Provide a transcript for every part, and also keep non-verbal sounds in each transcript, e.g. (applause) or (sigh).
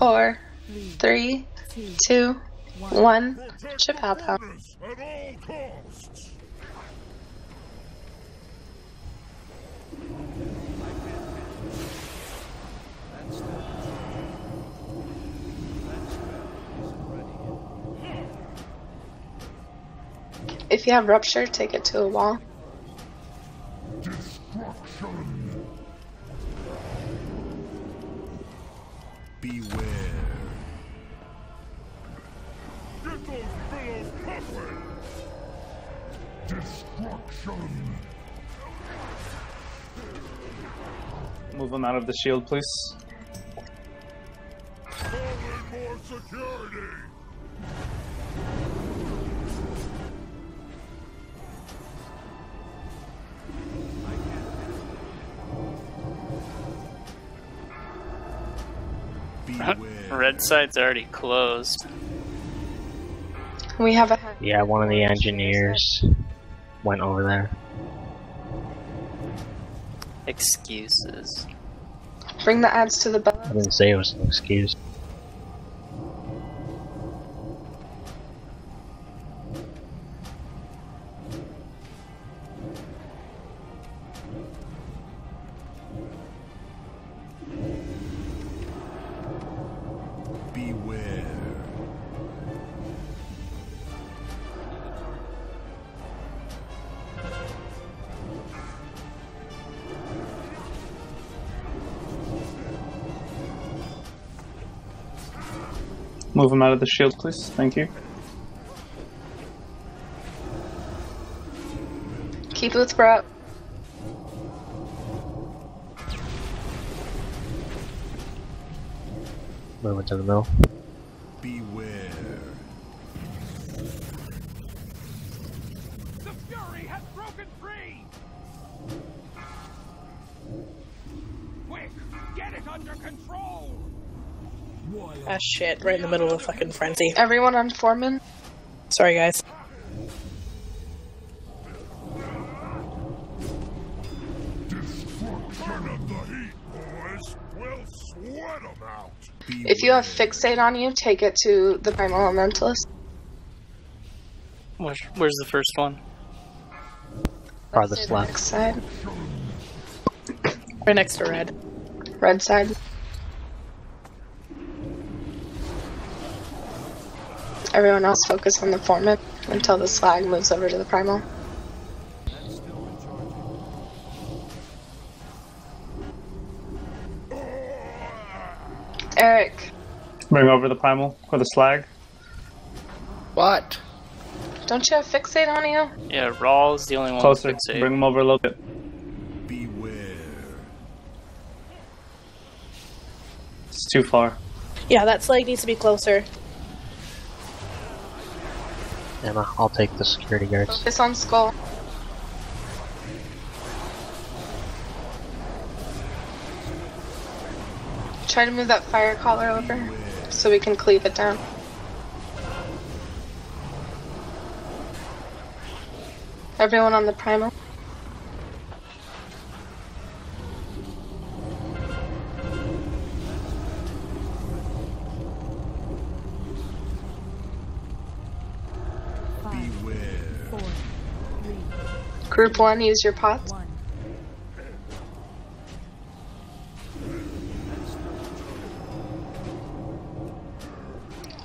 four, three, two, one. Chip pow pow. At all costs. If you have rupture, take it to a wall. Destruction. Move him out of the shield, please. Calling more security. Red side's already closed. We have a Yeah, one of the engineers went over there. Excuses. bring the ads to the bus. I didn't say it was an excuse. Move him out of the shield, please. Thank you. Keep boots bro up. Move it to the middle. Beware. The fury has broken free. Quick, get it under control. Ah, shit, right in the middle of fucking frenzy. Everyone on foreman. Sorry, guys. Destruction of the heat, boys. We'll sweat 'em out. If you have fixate on you, take it to the primal elementalist. Where's, where's the first one? Farthest left. Next side. Right next to red. Red side. Everyone else focus on the foreman until the slag moves over to the primal. Eric, Bring over the primal for the slag. What? don't you have fixate on you? Yeah, Raw is the only one Closer. with fixate. Bring him over a little bit. Beware. It's too far. Yeah, that slag needs to be closer. Emma, I'll take the security guards. Focus on skull. Try to move that fire caller over so we can cleave it down. Everyone on the primal. Group one, use your pots.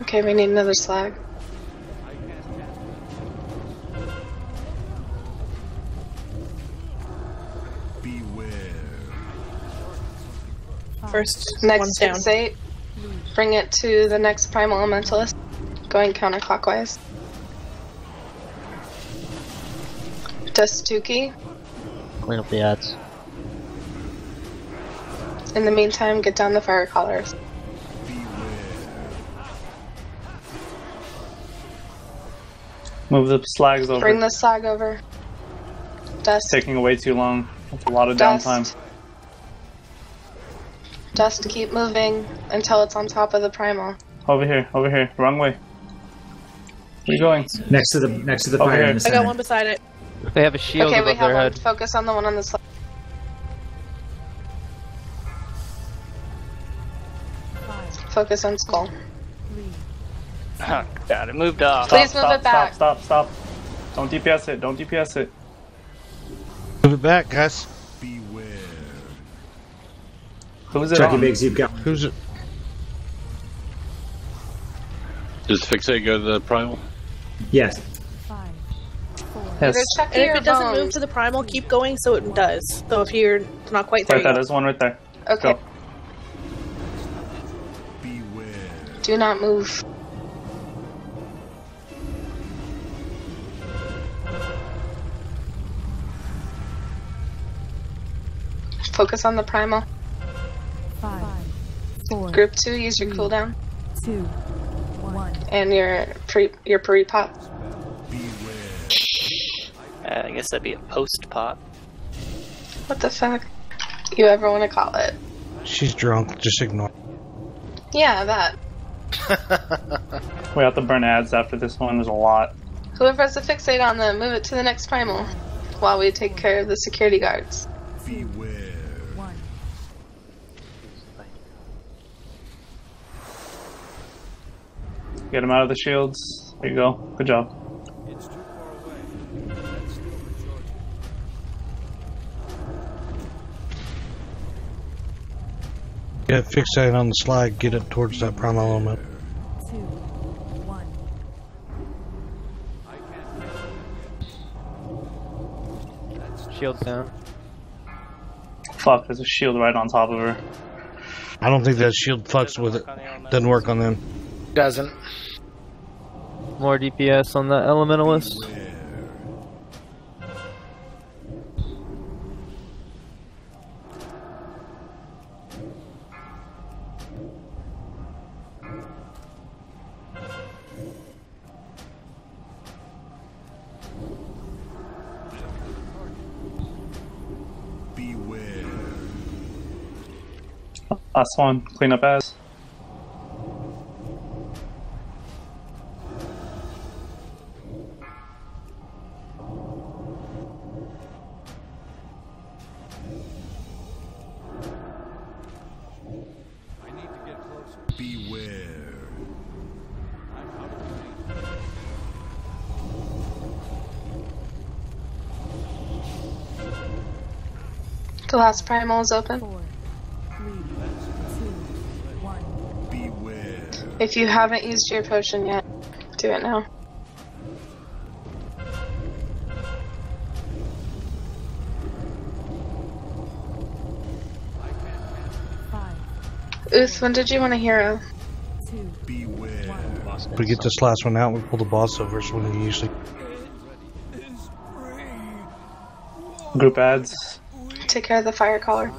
Okay, we need another slag. First, Next one's down. fixate. Bring it to the next primal elementalist. Going counterclockwise. Dustuki. Clean up the ads. In the meantime, get down the fire callers. Move the slags over. Bring the slag over. Dust. Taking way too long. That's a lot of Dust. downtime. Dust, keep moving until it's on top of the primal. Over here, over here. Wrong way. Where are you going? Next to the next to the Over fire here. in the I got one beside it. They have a shield okay, we above have their one. head. Focus on the one on the slag. Five, Focus on skull. Oh god, it moved off. Please stop, move stop, it back. Stop, stop, stop. Don't DPS it. Don't DPS it. Move it back, guys. Beware. Who's it Chucky on? Biggs, you've got. Who's it? Does Fixate go to the primal? Yes. Yes. Either And if or it doesn't Bones. move to the primal, keep going so it does. So if you're not quite there Right there. There's one right there. Okay. Go. Beware. Do not move. Focus on the primal. Five, four, Group two, use your cooldown two, one. and your pre your pre pop. I guess that'd be a post pop. What the fuck? You ever want to call it? She's drunk. Just ignore. Yeah, that. (laughs) We have to burn ads after this one. There's a lot. Whoever has a fixate on them, move it to the next primal while we take care of the security guards. Beware. One. Get him out of the shields. There you go. Good job. Get fixated on the slide. Get it towards that primal element. Two, one. Shield down. Fuck, there's a shield right on top of her. I don't think that shield fucks with it. Doesn't work on them. Doesn't. More DPS on the elementalist. Last one. Clean up as. Beware. The last primal is open. If you haven't used your potion yet, do it now. Five, Uth, when did you want a hero? two, Beware. If we get this last one out, we pull the boss over. So when you usually Group ads. Take care of the fire caller.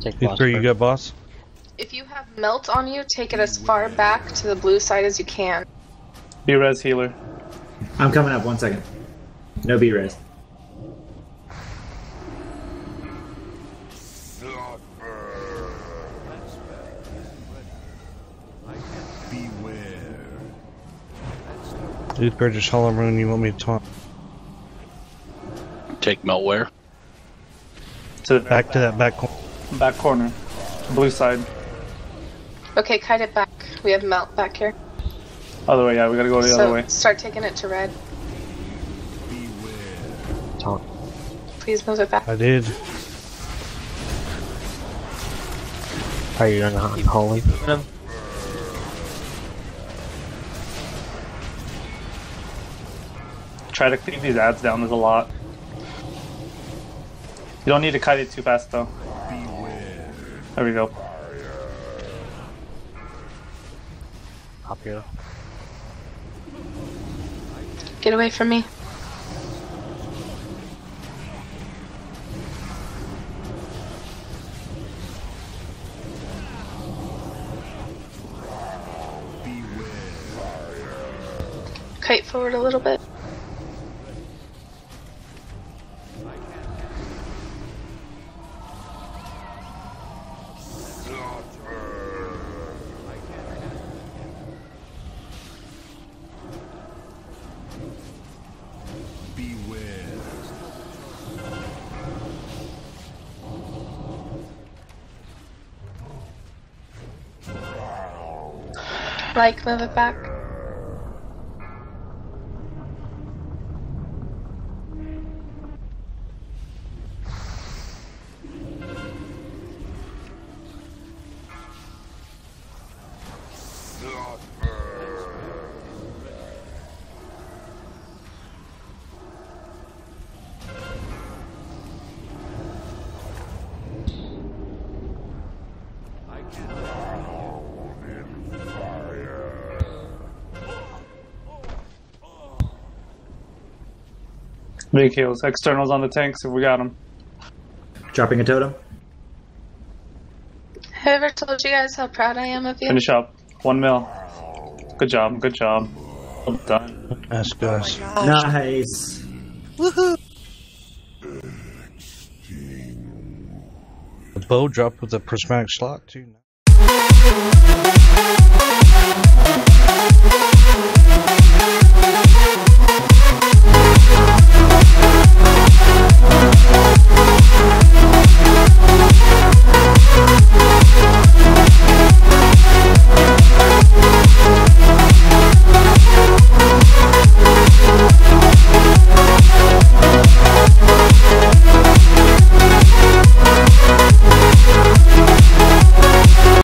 Take you boss three, you got boss. If you have melt on you, take it as far back to the blue side as you can. Be res healer. I'm coming up. One second. No B res. Beware. Youth Burgess Hollow Rune, you want me to taunt? Take Meltware. To the Back to that back corner. back corner. Blue side. Okay, kite it back. We have melt back here. Other way, yeah, we gotta go the so other way. start taking it to red. Taunt. Please move it back. I did. Are you on unholy? Him. Try to keep these ads down, there's a lot. You don't need to kite it too fast though. There we go. Up here. Get away from me. Kite forward a little bit. Like, move Big heals. Externals on the tanks if we got them. Dropping a totem. Whoever told you guys how proud I am of you? Finish up. One mil. Good job. Good job. Well done. That's oh guys. Nice. Woohoo! The bow dropped with a prismatic slot too.